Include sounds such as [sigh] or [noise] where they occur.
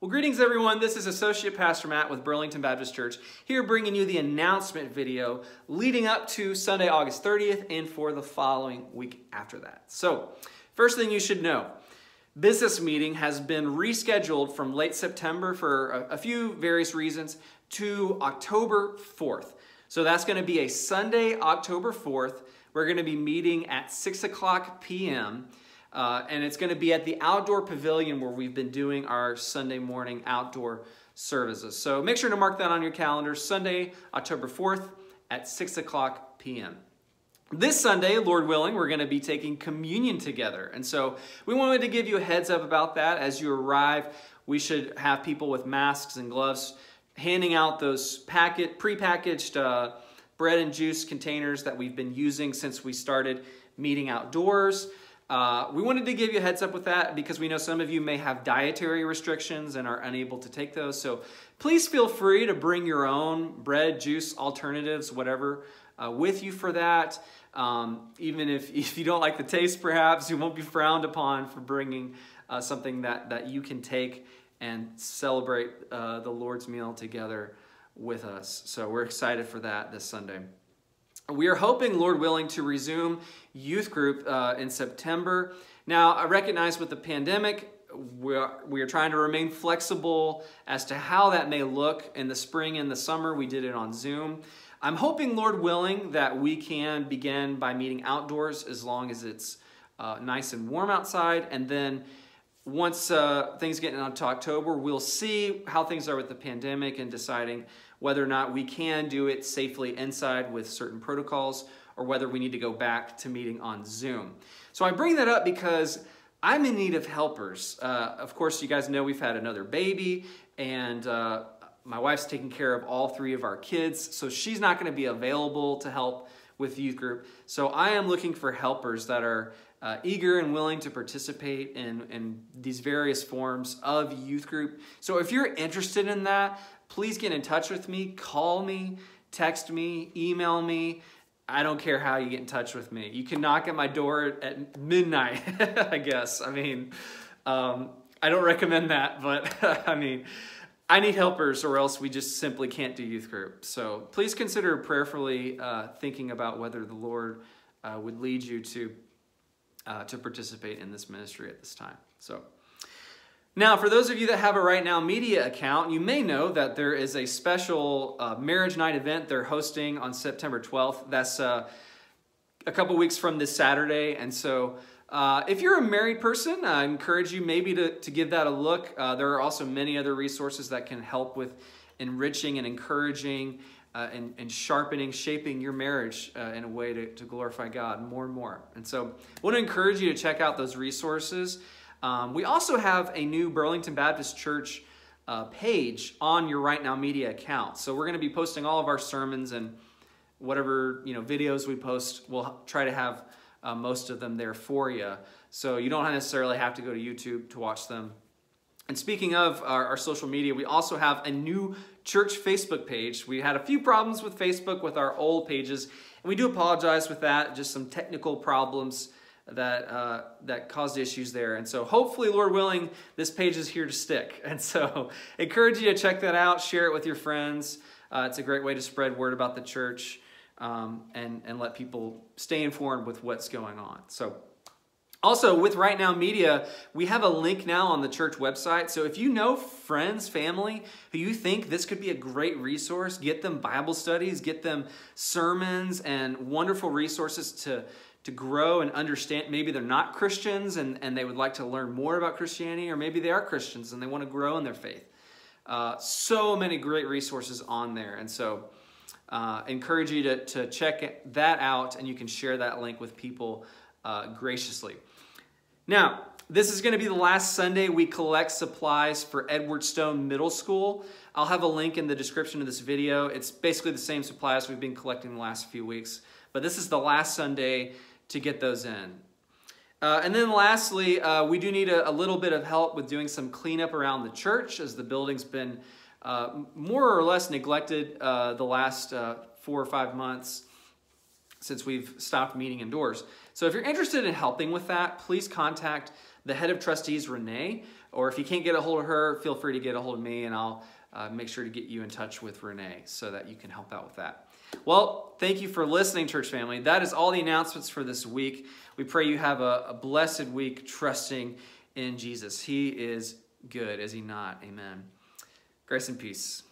Well, greetings everyone. This is Associate Pastor Matt with Burlington Baptist Church, here bringing you the announcement video leading up to Sunday, August 30th, and for the following week after that. So, first thing you should know business meeting has been rescheduled from late September for a, few various reasons to October 4th. So, that's going to be a Sunday, October 4th. We're going to be meeting at 6 o'clock p.m. Uh, and it's going to be at the outdoor pavilion where we've been doing our Sunday morning outdoor services. So make sure to mark that on your calendar, Sunday, October 4th at 6 o'clock p.m. This Sunday, Lord willing, we're going to be taking communion together. And so we wanted to give you a heads up about that. As you arrive, we should have people with masks and gloves handing out those packet, pre-packaged uh, bread and juice containers that we've been using since we started meeting outdoors. Uh, we wanted to give you a heads up with that because we know some of you may have dietary restrictions and are unable to take those. So please feel free to bring your own bread, juice, alternatives, whatever, uh, with you for that. Um, even if, [laughs] if you don't like the taste, perhaps, you won't be frowned upon for bringing uh, something that, that you can take and celebrate uh, the Lord's meal together with us. So we're excited for that this Sunday. We are hoping, Lord willing, to resume youth group uh, in September. Now, I recognize with the pandemic, we are, we are trying to remain flexible as to how that may look in the spring and the summer. We did it on Zoom. I'm hoping, Lord willing, that we can begin by meeting outdoors as long as it's uh, nice and warm outside. And then once uh, things get into October, we'll see how things are with the pandemic and deciding whether or not we can do it safely inside with certain protocols or whether we need to go back to meeting on Zoom. So I bring that up because I'm in need of helpers. Uh, of course, you guys know we've had another baby and uh, my wife's taking care of all three of our kids, so she's not going to be available to help with youth group. So I am looking for helpers that are uh, eager and willing to participate in, in these various forms of youth group. So if you're interested in that, please get in touch with me. Call me, text me, email me. I don't care how you get in touch with me. You can knock at my door at midnight, [laughs] I guess. I mean, um, I don't recommend that, but [laughs] I mean, I need helpers or else we just simply can't do youth group. So please consider prayerfully uh, thinking about whether the Lord uh, would lead you to, uh, to participate in this ministry at this time. So. Now, for those of you that have a Right Now Media account, you may know that there is a special uh, marriage night event they're hosting on September 12th. That's uh, a couple weeks from this Saturday. And so, uh, if you're a married person, I encourage you maybe to, to give that a look. Uh, there are also many other resources that can help with enriching and encouraging uh, and, and, sharpening, shaping your marriage uh, in a way to, to glorify God more and more. And so, I want to encourage you to check out those resources. Um, we also have a new Burlington Baptist Church uh, page on your Right Now Media account. So we're going to be posting all of our sermons and whatever you know videos we post. We'll try to have uh, most of them there for you. So you don't necessarily have to go to YouTube to watch them. And speaking of our, our, social media, we also have a new church Facebook page. We had a few problems with Facebook with our old pages, and we do apologize with that, just some technical problems that uh, that caused issues there. And so hopefully, Lord willing, this page is here to stick. [laughs] And so encourage you to check that out, share it with your friends. Uh, it's a great way to spread word about the church um, and, and let people stay informed with what's going on. So also, with Right Now Media, we have a link now on the church website. So if you know friends, family, who you think this could be a great resource, get them Bible studies, get them sermons and wonderful resources to, to grow and understand. Maybe they're not Christians and, and they would like to learn more about Christianity, or maybe they are Christians and they want to grow in their faith. Uh, so many great resources on there. And so, uh, encourage you to, to check that out and you can share that link with people uh, graciously. Now, this is going to be the last Sunday we collect supplies for Edward Stone Middle School. I'll have a link in the description of this video. It's basically the same supplies we've been collecting the last few weeks, but this is the last Sunday to get those in. Uh, and then lastly, uh, we do need a, a, little bit of help with doing some cleanup around the church as the building's been uh, more or less neglected uh, the last uh, four or five months since we've stopped meeting indoors. So if you're interested in helping with that, please contact The head of trustees, Renee, or if you can't get a hold of her, feel free to get a hold of me and I'll uh, make sure to get you in touch with Renee so that you can help out with that. Well, thank you for listening, church family. That is all the announcements for this week. We pray you have a, a blessed week trusting in Jesus. He is good, is he not? Amen. Grace and peace.